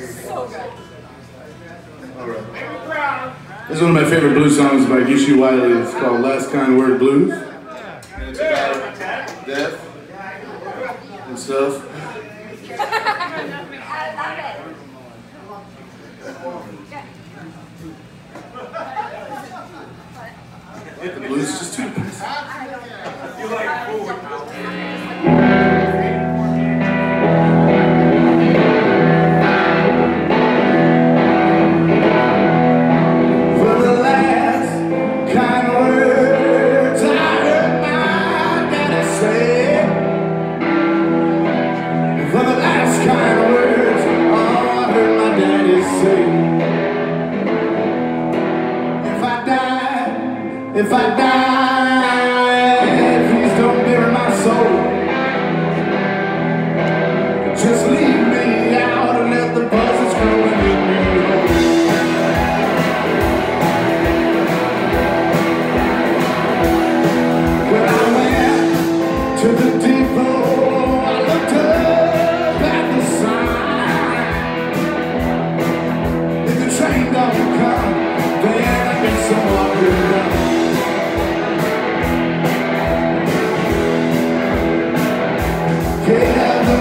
So good. All right. This is one of my favorite blues songs by Geeshie Wiley. It's called Last Kind Word Blues. And it's about death and stuff. I love it. Yeah, the blues is just too. For if I die, please don't bury my soul. Just leave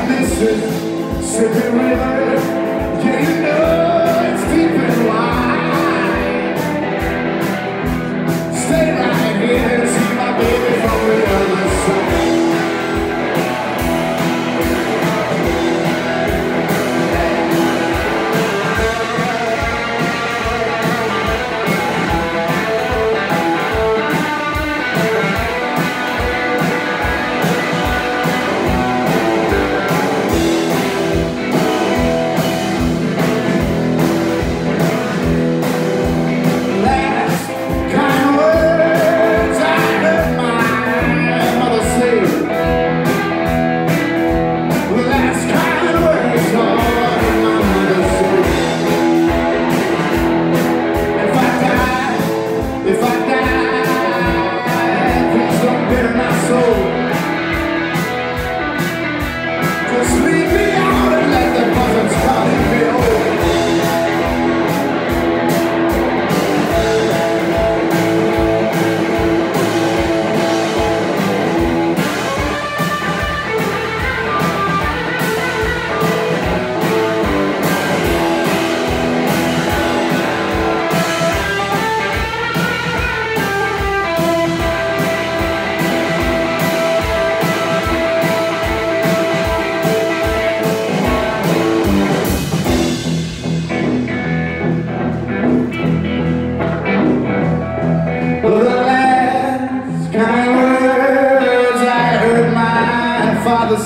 Yeah, the Mississippi River, yeah, you know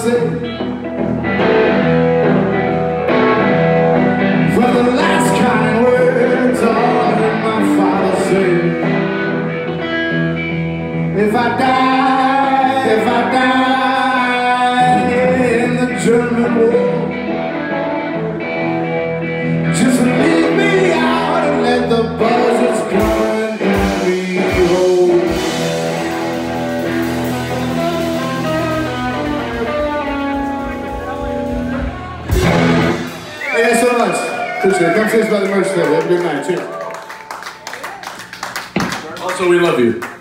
If I die, if I die in the German war. Appreciate it. Come see us by the merch table. Have a good night. Cheers. Also, we love you.